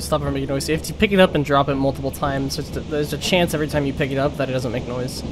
you stop it from making noise. You have to pick it up and drop it multiple times. So there's a chance every time you pick it up that it doesn't make noise.